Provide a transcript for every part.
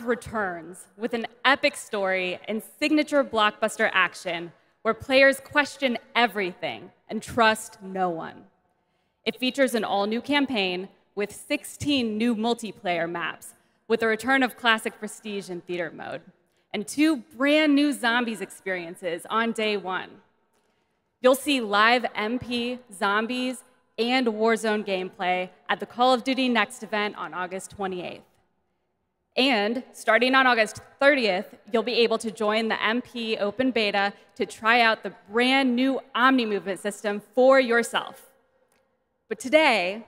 returns with an epic story and signature blockbuster action where players question everything and trust no one. It features an all new campaign with 16 new multiplayer maps, with the return of classic prestige and theater mode, and two brand new zombies experiences on day one. You'll see live MP, zombies, and Warzone gameplay at the Call of Duty Next event on August 28th. And starting on August 30th, you'll be able to join the MP open beta to try out the brand new Omni movement system for yourself. But today,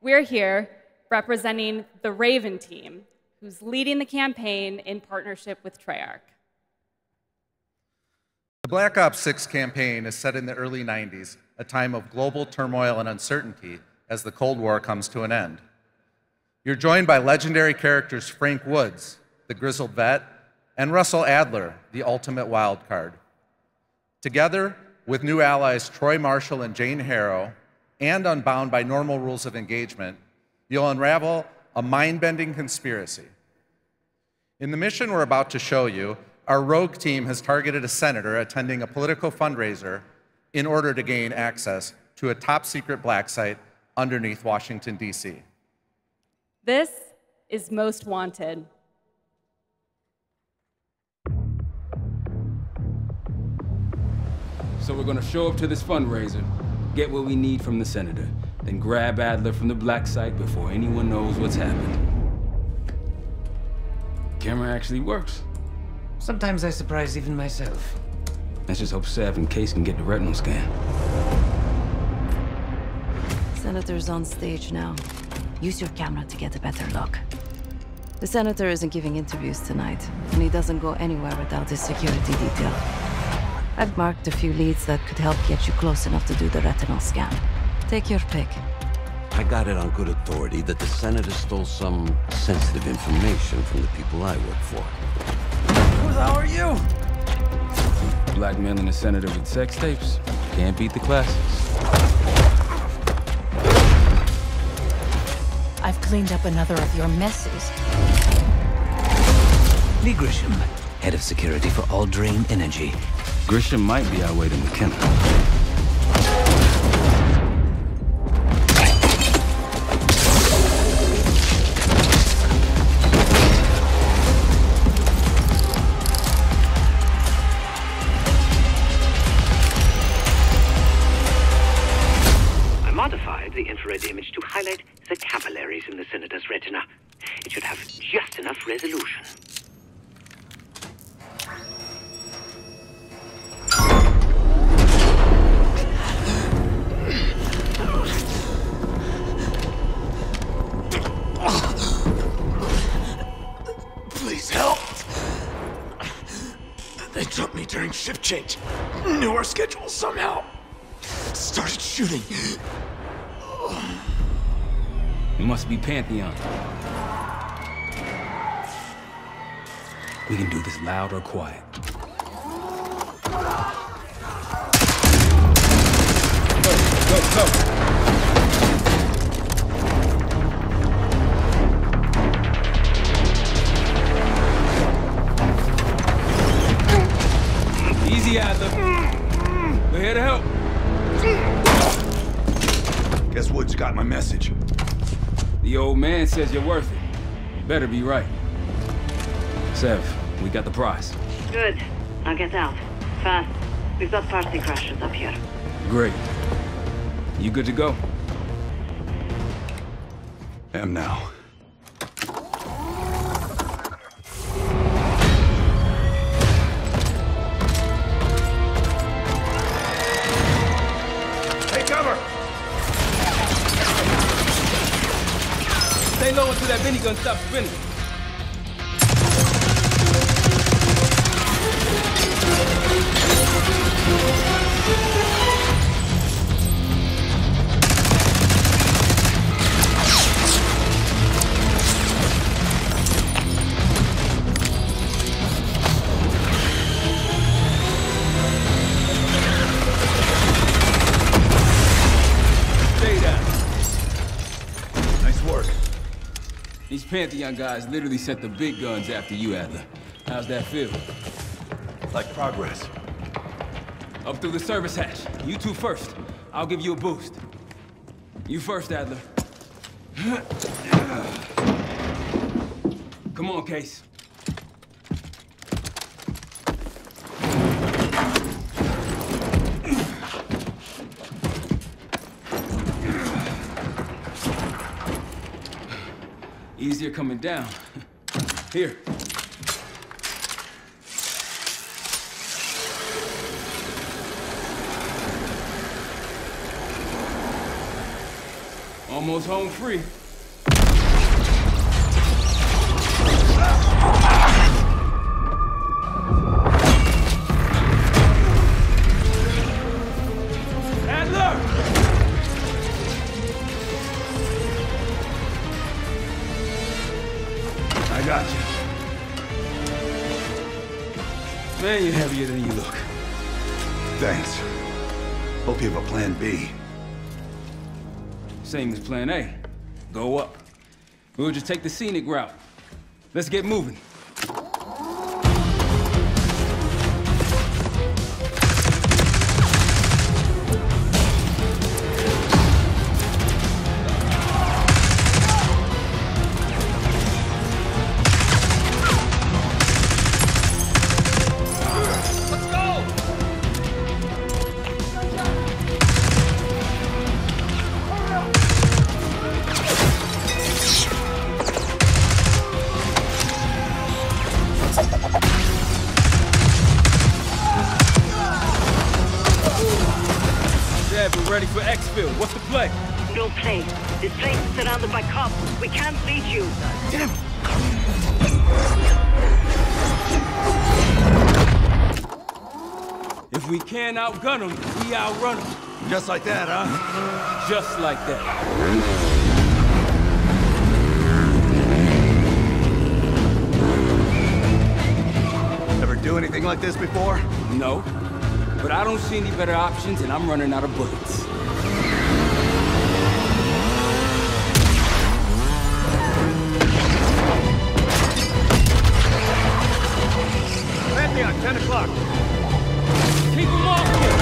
we're here representing the Raven team, who's leading the campaign in partnership with Treyarch. The Black Ops 6 campaign is set in the early 90s, a time of global turmoil and uncertainty as the Cold War comes to an end. You're joined by legendary characters Frank Woods, the grizzled vet, and Russell Adler, the ultimate wild card. Together with new allies Troy Marshall and Jane Harrow, and unbound by normal rules of engagement, you'll unravel a mind bending conspiracy. In the mission we're about to show you, our rogue team has targeted a senator attending a political fundraiser in order to gain access to a top secret black site underneath Washington, D.C. This is Most Wanted. So we're gonna show up to this fundraiser, get what we need from the senator, then grab Adler from the black site before anyone knows what's happened. Camera actually works. Sometimes I surprise even myself. Let's just hope Sev and Case can get the retinal scan. Senator's on stage now. Use your camera to get a better look. The Senator isn't giving interviews tonight, and he doesn't go anywhere without his security detail. I've marked a few leads that could help get you close enough to do the retinal scan. Take your pick. I got it on good authority that the Senator stole some sensitive information from the people I work for. Who the hell are you? Blackmailing a senator with sex tapes. Can't beat the classics. Cleaned up another of your messes. Lee Grisham, head of security for All Dream Energy. Grisham might be our way to McKenna. Modified the infrared image to highlight the capillaries in the senator's retina. It should have just enough resolution. Please help. They jumped me during shift change. Knew our schedule somehow. Started shooting. It must be Pantheon. We can do this loud or quiet. Go, go, go! We're here to help. Guess Woods got my message. The old man says you're worth it. You better be right. Sev, we got the prize. Good. Now get out. Fast. We've got party crashers up here. Great. You good to go? Am now. Stay low until that minigun stops spinning. Thank These Pantheon guys literally set the big guns after you, Adler. How's that feel? Like progress. Up through the service hatch. You two first. I'll give you a boost. You first, Adler. Come on, Case. Easier coming down. Here. Almost home free. Man, you're heavier than you look. Thanks. Hope you have a plan B. Same as plan A. Go up. We'll just take the scenic route. Let's get moving. Ready for exfil. What's the play? No play. This place is surrounded by cops. We can't reach you. Damn! If we can't outgun them, we outrun them. Just like that, huh? Just like that. Ever do anything like this before? No. But I don't see any better options, and I'm running out of bullets. 10 o'clock. Keep them off